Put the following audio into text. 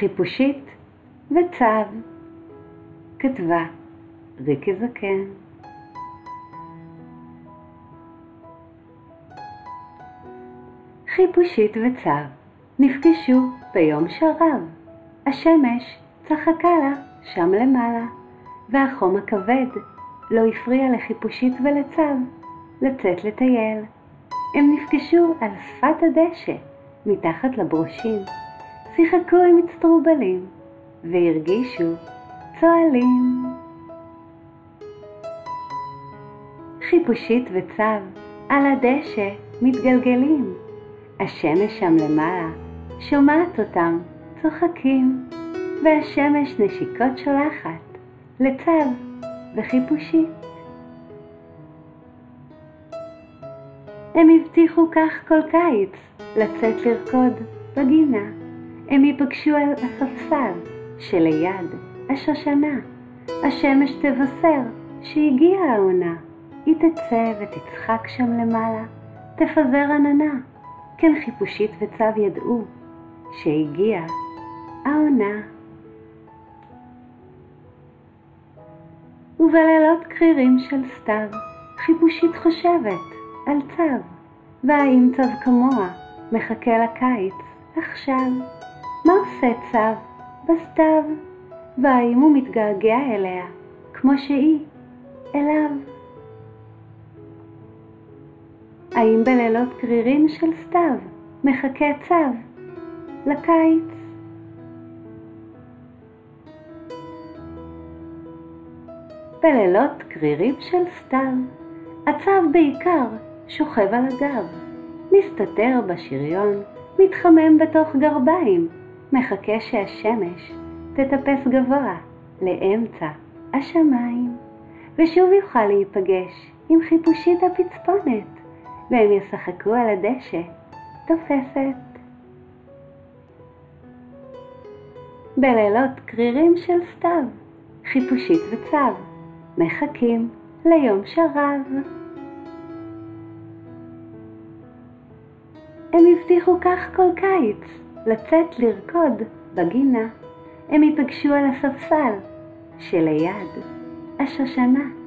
חיפושית וצו כתבה ריקי זקן חיפושית וצו נפגשו ביום שרב. השמש צחקה לה שם למעלה, והחום הכבד לא הפריע לחיפושית ולצו לצאת לטייל. הם נפגשו על שפת הדשא, מתחת לברושים, שיחקו עם אצטרובלים, והרגישו צוהלים. חיפושית וצו על הדשא מתגלגלים. השמש שם למעלה שומעת אותם צוחקים, והשמש נשיקות שולחת לצו וחיפושית. הם הבטיחו כך כל קיץ לצאת לרקוד בגינה. הם ייפגשו על הספסל שליד השושנה. השמש תבשר שהגיעה העונה. היא תצא ותצחק שם למעלה, תפזר עננה. כן חיפושית וצו ידעו שהגיעה העונה. ובלילות קרירים של סתיו, חיפושית חושבת על צו, והאם צו כמוה מחכה לקיץ עכשיו? מה עושה צו בסתיו? והאם הוא מתגעגע אליה כמו שהיא אליו? האם בלילות קרירים של סתיו מחכה צו לקיץ? בלילות קרירים של סתיו, הצב בעיקר שוכב על הגב, מסתתר בשריון, מתחמם בתוך גרביים, מחכה שהשמש תטפס גבוה לאמצע השמיים, ושוב יוכל להיפגש עם חיפושית הפצפונת, והם ישחקו על הדשא תופסת. בלילות קרירים של סתיו, חיפושית וצו, מחכים ליום שרב. הם הבטיחו כך כל קיץ, לצאת לרקוד בגינה. הם ייפגשו על הספסל שליד השושנה.